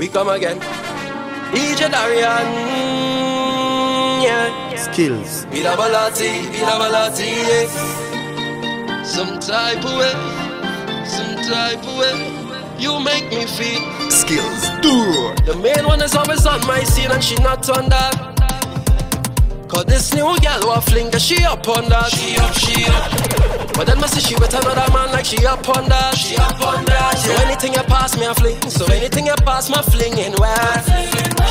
we come again. DJ Dareon, yeah. Skillz. La balati, be la balati, yeah. Some type of way, some type of way. You make me feel skills. Do. The main one is always on my scene and she not on that. Cause this new girl who fling she up on that. She up, she up. But then must see she with another man like she up on that. She up on that. So anything you pass me, I fling. So anything you pass, my flinging where?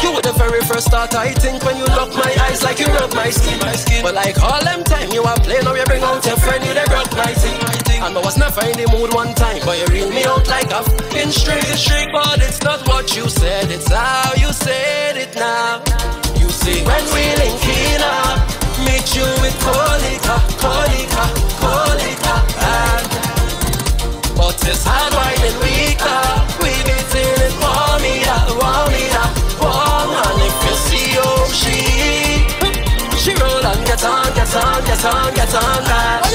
You were the very first thought I think when you look my eyes like you rub my skin. My skin. But like all them time you are playing, now you bring out your friend, you they broke my thing. And I was never in the mood one time, but you reel me out like a fucking string. But it's not what you said, it's how get on, get on, get on, back.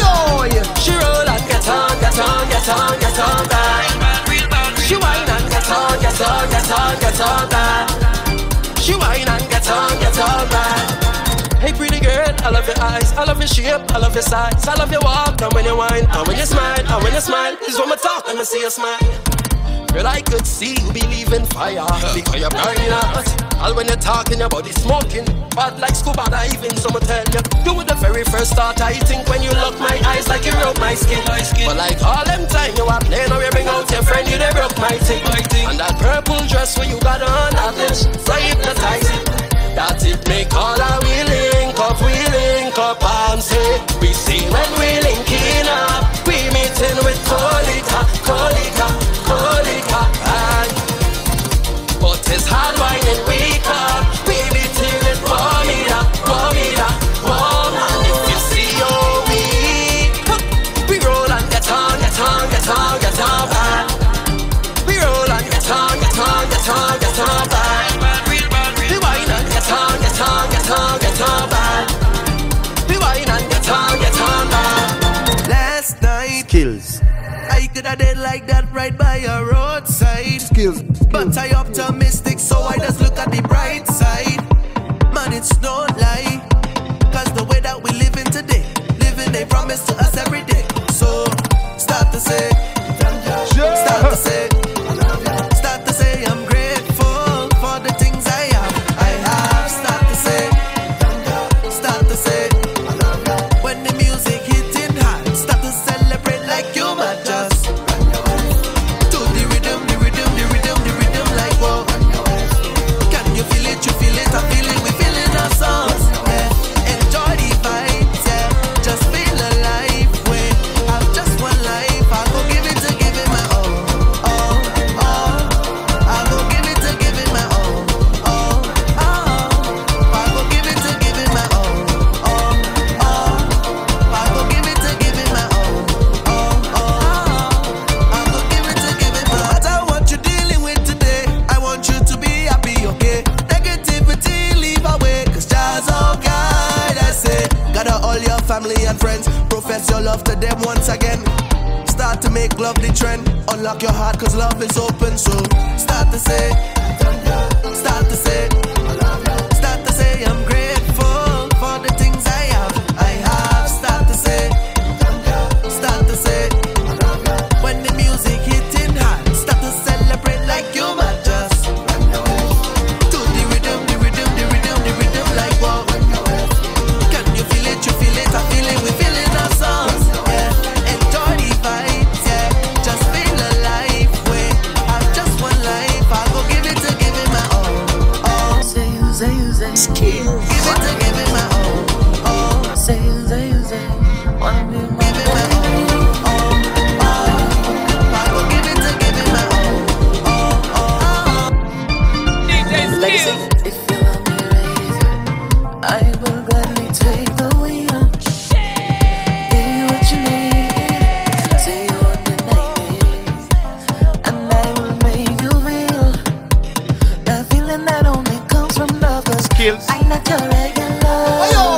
She roll and get on, get on, get on, get on back. She whine and get on, get on, get on, get on back. She whine and get on, get on back. Hey pretty girl, I love your eyes, I love your shape, I love your size, I love your walk, and when you whine, and when you smile, and when you smile, is when me talk, let me see you smile. Girl, I could see you believe in fire. Because you're burning hot All when you're talking, your body smoking Bad like scuba diving, so tell you You were the very first thought I think When you look my eyes like you rub my skin. But like all them time you are playing Now you bring out your friend, you they broke my thing. And that purple dress where you got on That is so hypnotizing. That it make all our we link up We link up and say We see when we linking up. We meeting with Kolika, Kolika, And But it's hard winding we come Skillz. But I optimistic, so I just look at the bright side. Man, it's no lie. Love the trend. Unlock your heart, cause love is open. So start to say, start to say, Not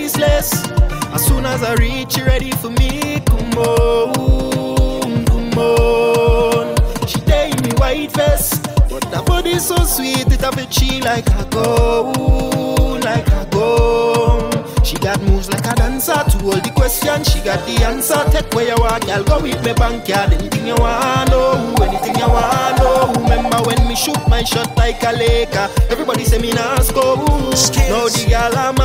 priceless. As soon as I reach, you ready for me. Come on, come on. She tie me white vest, but her body so sweet, it have a chill like a gold, like a gold. She got moves like a dancer to all the questions. She got the answer. Take where you want, girl. Go with me bank yard. Anything you want, oh, anything you want, oh. Remember when me shoot my shot like a Laker? Everybody say me nah score. Now the girl I'm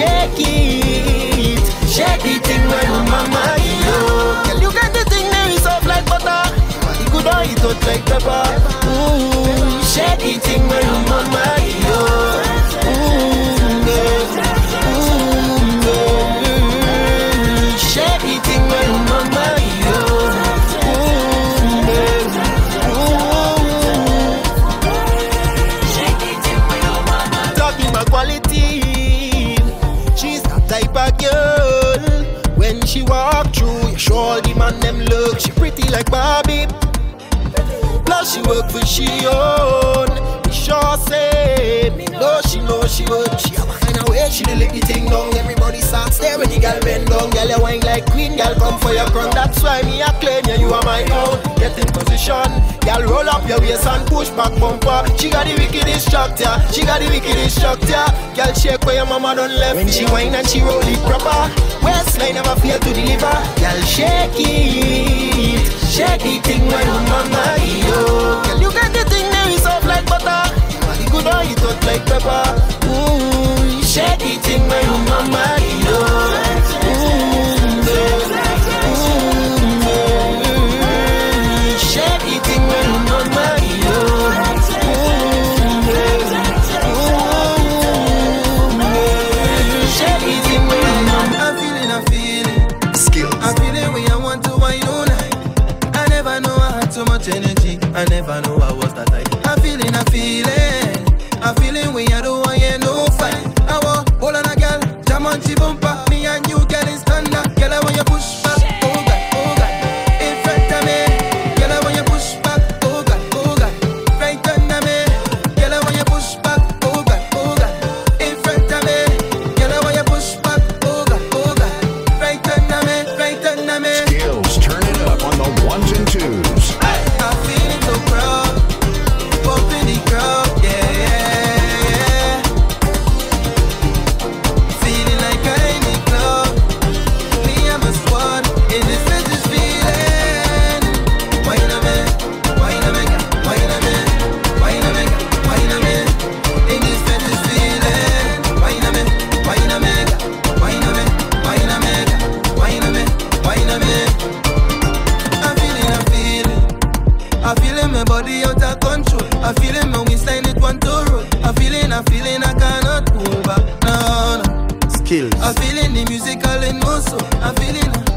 shake it, shake the thing when mama yo. Girl, you got the thing there is soft like butter. Body good or it hot like pepper. Ooh, shake the thing when girl. When she walk through, you all the man them look. She pretty like Barbie. Plus she work for she own. We sure say me know she know she work. She a kind of eh, she dey lick the thing down. Everybody start stare when the girl bend down. Girl you wine like queen, girl come for your crown. That's why me a claim you, you are my own. Get in position, girl roll up your waist and push back bumper. She got the wickedest structure, she got the wickedest structure. Girl shake where your mama done left. When she wine and she roll it proper, waistline never fail to deliver. Girl shake it, shake the thing when your mama yo. Girl you got the thing there is soft like butter. Body good or it hot like pepper. Ooh, shake the thing when your mama yo. Ooh, girl. Ooh, girl. Shake the thing when your mama yo. Ooh, girl. Ooh, girl. The thing when your mama I'm feeling, feeling. I'm feeling I want to wine all night. I never know I had so much energy. I never I was that tight. I'm feeling, I'm feeling. I'm feeling when I don't jam on she no. skillz. I'm feeling the music all in my. I'm feeling,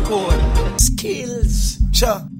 code. skillz. Sure.